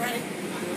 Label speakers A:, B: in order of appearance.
A: Ready?